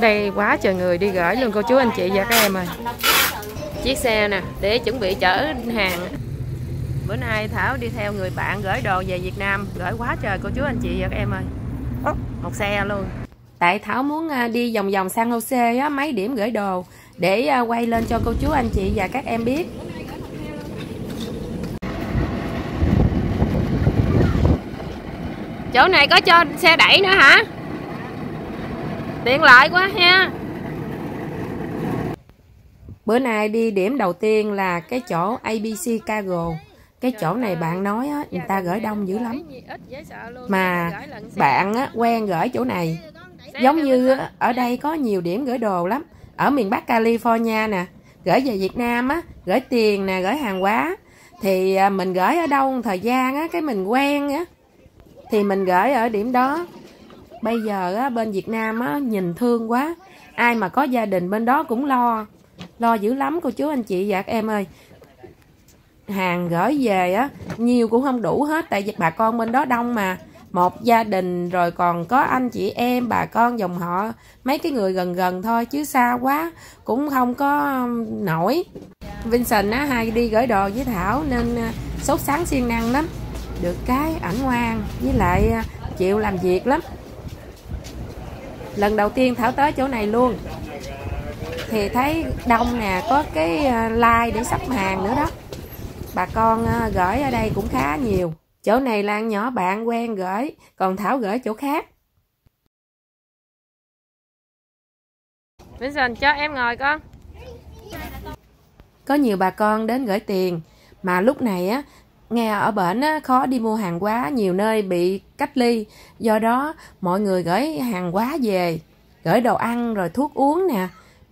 đây quá trời người đi gửi luôn cô chú anh chị và các em ơi. Chiếc xe nè để chuẩn bị chở hàng. Bữa nay thảo đi theo người bạn gửi đồ về việt nam. Gửi quá trời cô chú anh chị và các em ơi. Một xe luôn. Tại thảo muốn à, đi vòng vòng san jose á mấy điểm gửi đồ. Để à, quay lên cho cô chú anh chị và các em biết. Chỗ này có cho xe đẩy nữa hả tiện lợi quá ha. Bữa nay đi điểm đầu tiên là cái chỗ abc cargo. Cái chỗ này bạn nói á, người ta gửi đông dữ lắm. Mà bạn á, quen gửi chỗ này. Giống như á, ở đây có nhiều điểm gửi đồ lắm. Ở miền bắc california nè gửi về việt nam á gửi tiền nè gửi hàng hóa. Thì à, mình gửi ở đâu thời gian á cái mình quen á thì mình gửi ở điểm đó bây giờ á, bên Việt Nam á, nhìn thương quá. Ai mà có gia đình bên đó cũng lo. Lo dữ lắm cô chú anh chị và các em ơi. Hàng gửi về á nhiều cũng không đủ hết tại vì bà con bên đó đông mà. Một gia đình rồi còn có anh chị em bà con dòng họ mấy cái người gần gần thôi chứ xa quá cũng không có nổi. Vincent á hay đi gửi đồ với Thảo nên à, sốt sáng siêng năng lắm. Được cái ảnh ngoan với lại à, chịu làm việc lắm lần đầu tiên thảo tới chỗ này luôn. Thì thấy đông nè có cái à, like để sắp hàng nữa đó. Bà con à, gửi ở đây cũng khá nhiều. Chỗ này lan nhỏ bạn quen gửi còn thảo gửi chỗ khác. Vincent cho em ngồi con. Có nhiều bà con đến gửi tiền mà lúc này á nghe ở bển á, khó đi mua hàng quá nhiều nơi bị cách ly. Do đó mọi người gửi hàng quá về gửi đồ ăn rồi thuốc uống nè.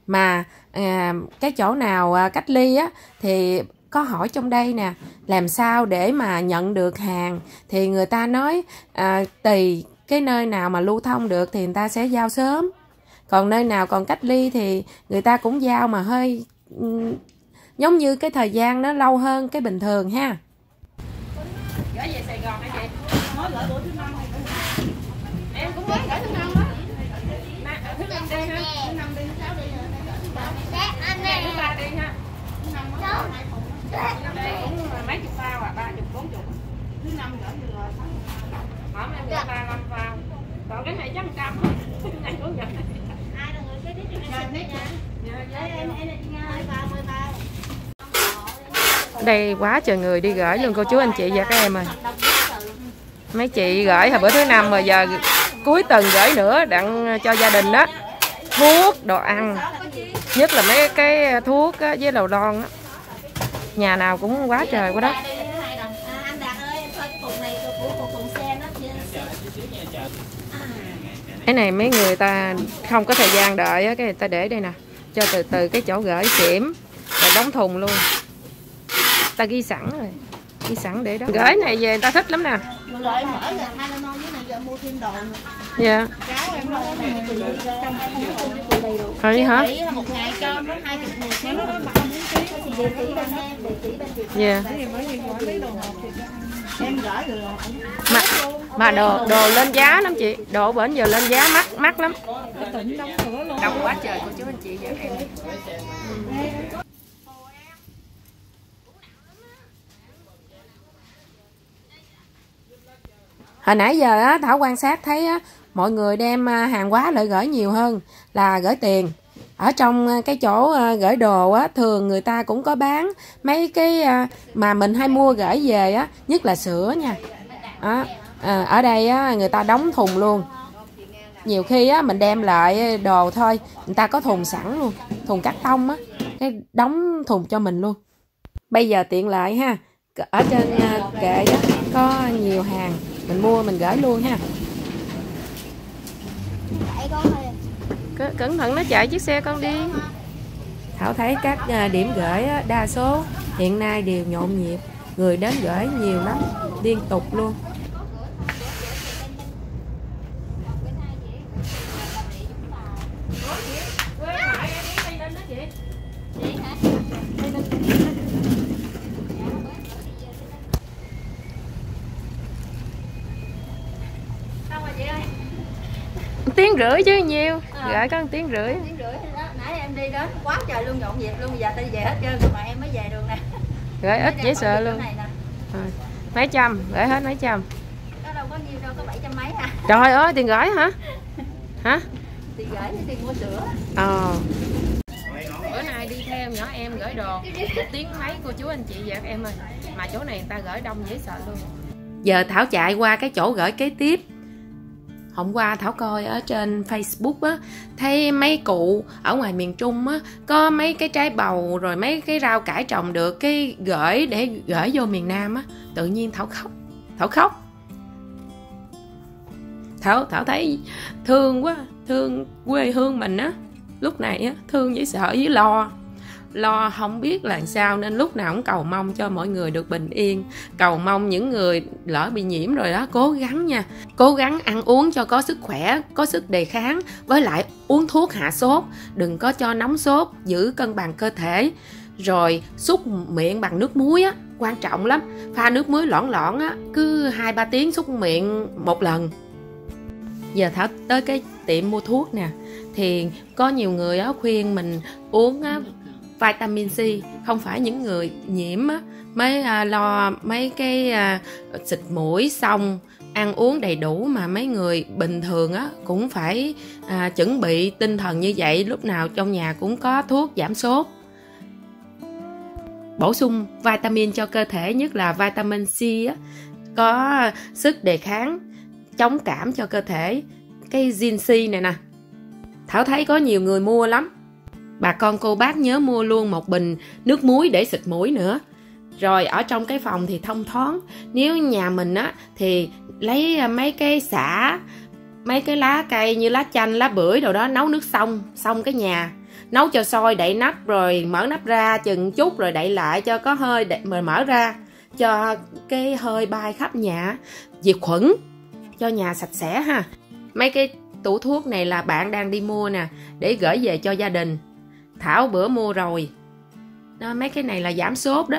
Mà à, cái chỗ nào à, cách ly á thì có hỏi trong đây nè làm sao để mà nhận được hàng? Thì người ta nói à, tùy cái nơi nào mà lưu thông được thì người ta sẽ giao sớm. Còn nơi nào còn cách ly thì người ta cũng giao mà hơi giống như cái thời gian nó lâu hơn cái bình thường ha gửi về Sài Gòn hả chị? Mới gửi bữa thứ năm Em cũng mới gửi thứ năm đó Thứ năm đi ha Thứ năm đi, thứ sáu đi Ngày thứ ba đi ha Thứ năm cũng mấy chục phao à, ba chục, bốn chục Thứ năm gửi như rồi Hổm em gửi ba năm phao Còn cái này chắc trăm Này cũng gửi Ai là người kế tiếp cho em biết Dạ, em, em, em, phao, mười phao đây quá trời người đi gửi luôn cô chú anh chị và các em ơi mấy chị gửi hồi bữa thứ năm rồi giờ cuối tuần gửi nữa đặng cho gia đình đó. Thuốc đồ ăn. Nhất là mấy cái thuốc á, với đầu đòn á. Nhà nào cũng quá trời quá đó cái này mấy người ta không có thời gian đợi á cái người ta để đây nè. Cho từ từ cái chỗ gửi kiểm rồi đóng thùng luôn. Ta ghi sẵn rồi ghi sẵn để đó. Gửi này về người ta thích lắm nè gửi mở là hai năm với này giờ mua thêm đồ. Dạ. Cháu em nói rồi hả? Một ngày cho nó hai chục người xíu dạ. em gửi rồi. Mà, mà đồ đồ lên giá lắm chị. Đồ bển giờ lên giá mắc mắc lắm. Đông quá trời cô chú anh chị và em hồi nãy giờ á, thảo quan sát thấy á, mọi người đem à, hàng hóa lại gửi nhiều hơn là gửi tiền. Ở trong à, cái chỗ à, gửi đồ á thường người ta cũng có bán mấy cái mà mình hay mua gửi về á nhất là sữa nha. À, ở đây á người ta đóng thùng luôn. Nhiều khi á mình đem lại đồ thôi người ta có thùng sẵn luôn thùng cắt tông á cái đóng thùng cho mình luôn. Bây giờ tiện lợi ha ở trên kệ á có nhiều hàng mình mua mình gửi luôn ha. Cẩn thận nó chạy chiếc xe con đi. Thảo thấy các à, điểm gửi đa số hiện nay đều nhộn nhịp. Người đến gửi nhiều lắm liên tục luôn tiếng rưỡi chứ nhiều gửi có một tiếng rưỡi. Tiếng rưỡi đó. Nãy em đi đến quá trời luôn nhộn nhịp luôn. Giờ ta về hết trơn rồi mà em mới về đường nè. Gửi ít dễ sợ luôn. này nè. Rồi, mấy trăm gửi hết mấy trăm. Đó đâu có nhiêu đâu có bảy trăm mấy à. Trời ơi tiền gửi hả? Hả? Tiền gửi thì tiền mua sữa. Ờ. Bữa nay đi theo nhỏ em gửi đồ. Một tiếng mấy cô chú anh chị và các em ơi. Mà chỗ này người ta gửi đông dễ sợ luôn. Giờ thảo chạy qua cái chỗ gửi kế tiếp hôm qua thảo coi ở trên facebook á, thấy mấy cụ ở ngoài miền trung á, có mấy cái trái bầu rồi mấy cái rau cải trồng được cái gửi để gửi vô miền nam á. Tự nhiên thảo khóc thảo khóc. Thảo thảo thấy thương quá, thương quê hương mình á. Lúc này á, thương với sợ, với lo lo không biết là sao nên lúc nào cũng cầu mong cho mọi người được bình yên. Cầu mong những người lỡ bị nhiễm rồi đó cố gắng nha. Cố gắng ăn uống cho có sức khỏe có sức đề kháng với lại uống thuốc hạ sốt. Đừng có cho nóng sốt giữ cân bằng cơ thể. Rồi xúc miệng bằng nước muối á quan trọng lắm. Pha nước muối lõn lõn á cứ hai ba tiếng xúc miệng một lần. Giờ thảo tới cái tiệm mua thuốc nè thì có nhiều người á khuyên mình uống á, vitamin C không phải những người nhiễm á, mới à, lo mấy cái à, xịt mũi xong ăn uống đầy đủ mà mấy người bình thường á cũng phải à, chuẩn bị tinh thần như vậy lúc nào trong nhà cũng có thuốc giảm sốt. Bổ sung vitamin cho cơ thể nhất là vitamin C á, có sức đề kháng chống cảm cho cơ thể. Cái Zinc này nè Thảo thấy có nhiều người mua lắm bà con cô bác nhớ mua luôn một bình nước muối để xịt mũi nữa. Rồi ở trong cái phòng thì thông thoáng. Nếu nhà mình á, thì lấy à, mấy cái xả, mấy cái lá cây như lá chanh, lá bưởi đồ đó nấu nước xong xong cái nhà. Nấu cho sôi, đậy nắp, rồi mở nắp ra chừng chút, rồi đậy lại cho có hơi để mà mở ra, cho cái hơi bay khắp nhà. Diệt khuẩn, cho nhà sạch sẽ ha. Mấy cái tủ thuốc này là bạn đang đi mua nè, để gửi về cho gia đình thảo bữa mua rồi. Đó, mấy cái này là giảm sốt đó.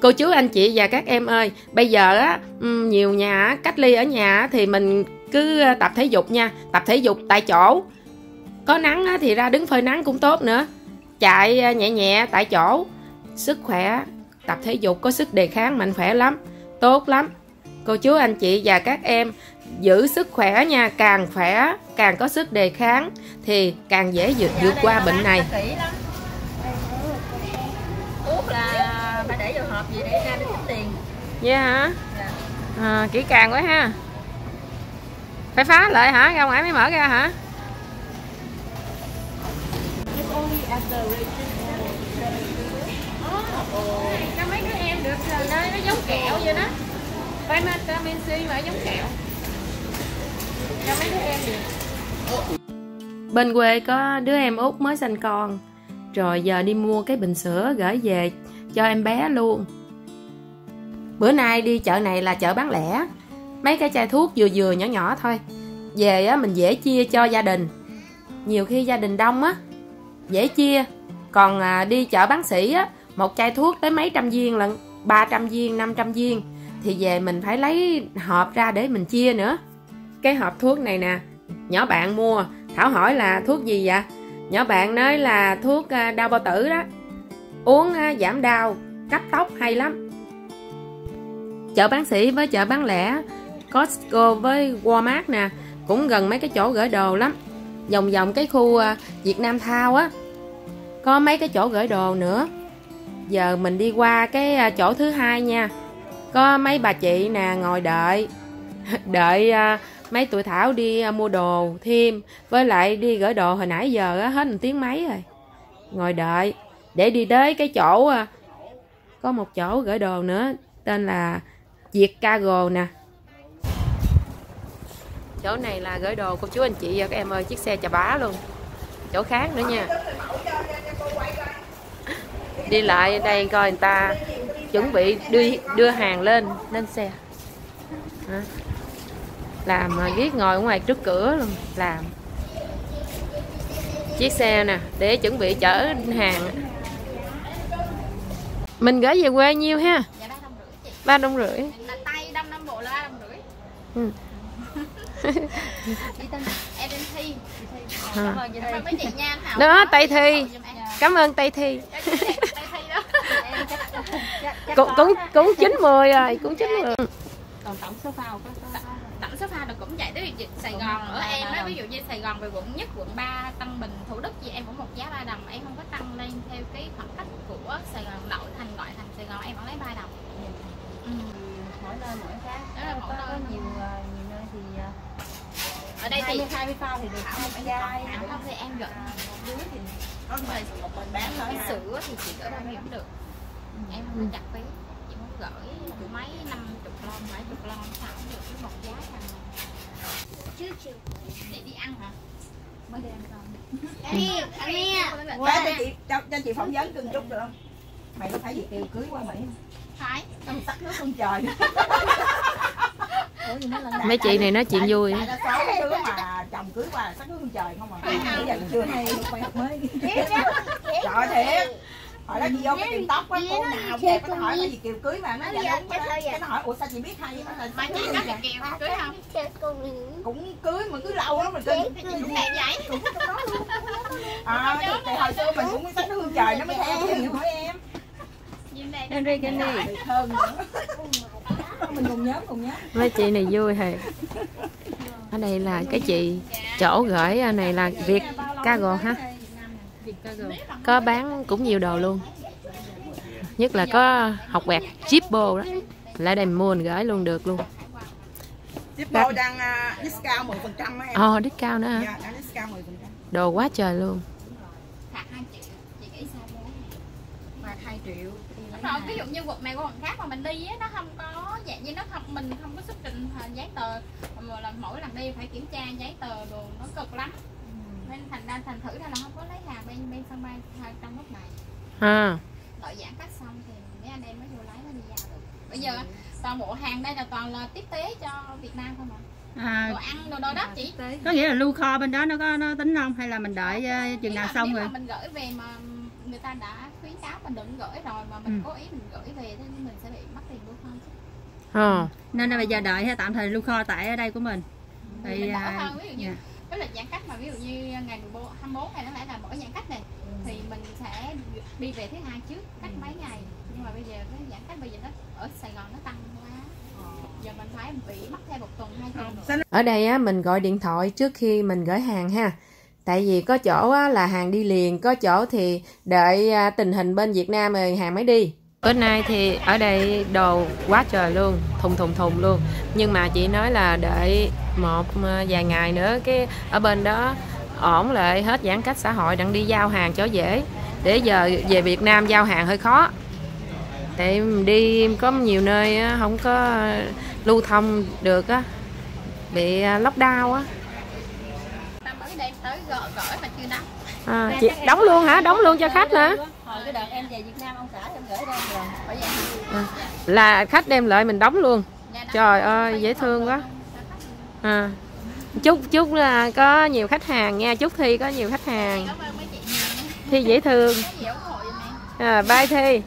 Cô chú anh chị và các em ơi bây giờ á nhiều nhà cách ly ở nhà thì mình cứ ờ, tập thể dục nha. Tập thể dục tại chỗ. Có nắng á, thì ra đứng phơi nắng cũng tốt nữa. Chạy ờ, nhẹ nhẹ tại chỗ. Sức khỏe tập thể dục có sức đề kháng mạnh khỏe lắm. Tốt lắm. Cô chú anh chị và các em giữ sức khỏe nha càng khỏe càng có sức đề kháng thì càng dễ vượt vượt qua bệnh này. thuốc là phải để vô hộp gì để ra để tính tiền. Dạ hả? Dạ. à, kỹ càng quá ha. Phải phá lại hả? Ra ngoài mới mở ra hả? Cho mấy đứa em được rồi nó giống kẹo vậy đó. Vitamin C mà giống kẹo cho mấy đứa em được bên quê có đứa em út mới sinh con. Rồi giờ đi mua cái bình sữa gửi về cho em bé luôn. Bữa nay đi chợ này là chợ bán lẻ. Mấy cái chai thuốc vừa vừa nhỏ nhỏ thôi. Về á mình dễ chia cho gia đình. Nhiều khi gia đình đông á dễ chia. Còn à, đi chợ bán sỉ á một chai thuốc tới mấy trăm viên lận 300 viên 500 viên. Thì về mình phải lấy hộp ra để mình chia nữa cái hộp thuốc này nè. Nhỏ bạn mua. Thảo hỏi là thuốc gì vậy? Nhỏ bạn nói là thuốc à, đau bao tử đó. Uống à, giảm đau, cắt tóc hay lắm. Chợ bán sỉ với chợ bán lẻ, Costco với Walmart nè, cũng gần mấy cái chỗ gửi đồ lắm. Vòng vòng cái khu à, Việt Nam Thao á, có mấy cái chỗ gửi đồ nữa. Giờ mình đi qua cái chỗ thứ hai nha. Có mấy bà chị nè ngồi đợi. Đợi mấy tụi thảo đi à, mua đồ thêm với lại đi gửi đồ hồi nãy giờ á, hết một tiếng mấy rồi. Ngồi đợi để đi tới cái chỗ à, có một chỗ gửi đồ nữa tên là Việt Cargo nè. Chỗ này là gửi đồ cô chú anh chị và các em ơi chiếc xe chà bá luôn. Chỗ khác nữa nha. Đi lại đây coi người ta chuẩn bị đưa đưa hàng lên lên xe. Hả? Làm mà ghét ngồi ở ngoài trước cửa luôn làm. Chiếc xe nè để chuẩn bị chở hàng. Mình gửi về quê nhiêu ha? Dạ ba đồng rưỡi tay đâm năm bộ là ba trăm rưỡi. Ừ. em tên thi. À. cảm ơn chị thi. Nha Đó, cảm ơn tây thi. Đó. Cũng cũng đó. cũng chín mười rồi cũng chín mười. Còn tổng số phao có có tổng số pha là vì Sài Gòn ở ba- em á ví dụ như Sài Gòn về quận nhất quận 3 Tân Bình Thủ Đức gì em cũng một giá ba đồng. Em không có tăng lên theo cái khoảng cách của Sài Gòn nội thành gọi thành Sài Gòn em vẫn lấy ba đồng. Ừ. mỗi nơi mỗi khác Đó là mỗi có, có nơi. nhiều ờ, nhiều nơi thì ờ, ở đây thì 20 20 phao thì được Thảo không chai. không thì em gửi. Dưới thì có người một mình bán thôi. Cái sữa thì chị gửi bao nhiêu cũng được. Em không có chặt phí. Chị muốn gửi mấy năm chục lon mấy chục lon sao cũng được với một giá thằng để đi ăn hả mới đi ăn cơm đi ăn đi Quá cho chị cho, cho chị phỏng vấn cưng chút được không? Mày có phải Việt kiều cưới qua Mỹ không? phải Trong tắt nước con trời. mấy chị này nói chuyện vui Tại là sáu cái đứa mà chồng cưới qua là sắc nước con trời không à. Bây giờ chưa hay quay học mới. Trời thiệt. Hỏi đó chị vô cái tiệm tóc á, cô nào đẹp có hỏi là Việt kiều cưới mà nó dạ đúng đó. Cái nó hỏi ủa sao chị biết hay nó là mà chị có kiều cưới không cũng cưới mà cưới lâu lắm mình chị cũng đẹp vậy. À thì, hồi xưa mình cũng nước con trời nó mới theo hiểu hỏi em. Em đi em đi. hơn nữa. Mình cùng nhóm cùng nhóm mấy chị này vui hề. Ở đây là cái chị chỗ gửi này là việt cargo ha có bán cũng nhiều đồ luôn. Nhất là có học quẹt Zippo đó. Lại đây mình mua mình gửi luôn được luôn. Zippo đang uh, discount 10 phần trăm á em. Ồ đít cao nữa hả? Dạ, đang discount 10 phần trăm. Đồ quá trời luôn. Phạt 2 triệu chị nghĩ sao bố? Mà 2 triệu. Thì lấy rồi ví dụ như quận này qua quận khác mà mình đi á nó không có dạng như nó không mình không có xuất trình giấy tờ. Mà là mỗi lần đi phải kiểm tra giấy tờ đồ nó cực lắm nên thành ra thành thử ra là không có lấy hàng bên bên sân bay trong lúc này. À. Đợi giãn cách xong thì mấy anh em mới vô đi giao được. Bây giờ toàn bộ hàng đây là toàn là tiếp tế cho Việt Nam không à À, đồ ăn đồ đó đó chị. Có nghĩa là lưu kho bên đó nó có nó tính không? Hay là mình đợi ờ, chừng nào mà- xong rồi? mà mình gửi về mà người ta đã khuyến cáo mình đừng gửi rồi mà mình Ừ. cố ý mình gửi về thế nên mình sẽ bị mất tiền lưu thông chứ. Ờ. Nên là bây giờ đợi hay tạm thời lưu kho tại ở đây của mình. Thì mình đỡ à, hơn ví dụ như dạ. Cái lịch giãn cách mà ví dụ như ngày 14, 24 này nó lại là mỗi giãn cách này. Thì mình sẽ đi về thứ hai trước cách mấy ngày. Nhưng mà bây giờ cái giãn cách bây giờ nó ở Sài Gòn nó tăng quá. Giờ mình phải bị mất thêm một tuần hai tuần nữa. ở đây á mình gọi điện thoại trước khi mình gửi hàng ha. Tại vì có chỗ á, là hàng đi liền có chỗ thì đợi à, tình hình bên Việt Nam rồi hàng mới đi. Bữa nay thì ở đây đồ quá trời luôn thùng thùng thùng luôn. Nhưng mà chị nói là đợi một à, vài ngày nữa cái ở bên đó ổn lại hết giãn cách xã hội đặng đi giao hàng cho dễ. Để giờ về Việt Nam giao hàng hơi khó. Tại đi có nhiều nơi á, không có lưu thông được á bị lockdown á. Gửi mà chưa đóng. À, chị đóng luôn hả? Đóng luôn cho khách hả? À, là khách đem lại mình đóng luôn. Trời ơi dễ thương quá à, chúc chúc là có nhiều khách hàng nha chúc thi có nhiều khách hàng cảm ơn mấy chị nhiều nha. thi dễ thương à, bye thi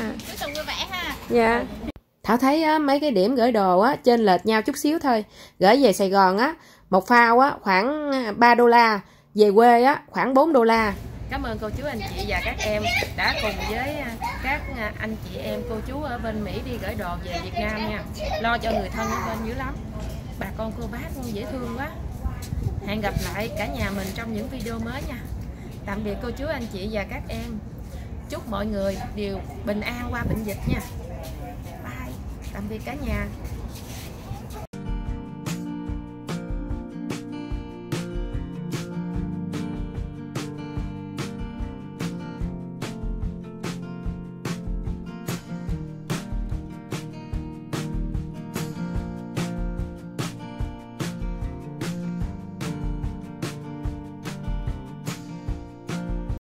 à. Dạ. Thảo thấy á, mấy cái điểm gửi đồ á trên lệch nhau chút xíu thôi. Gửi về Sài Gòn á, một phao á khoảng 3 đô la, về quê á khoảng 4 đô la. Cảm ơn cô chú anh chị và các em đã cùng với à, các à, anh chị em cô chú ở bên Mỹ đi gửi đồ về Việt Nam nha. Lo cho người thân ở bên dữ lắm. Bà con cô bác luôn, dễ thương quá. Hẹn gặp lại cả nhà mình trong những video mới nha. Tạm biệt cô chú, anh chị và các em. Chúc mọi người đều bình an qua bệnh dịch nha. Bye. Tạm biệt cả nhà.